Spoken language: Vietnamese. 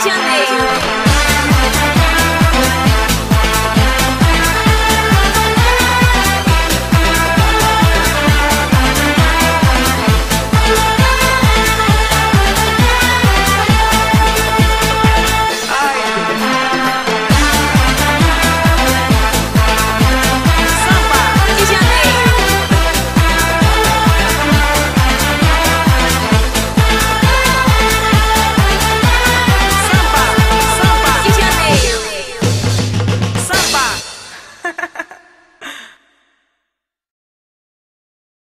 相信你。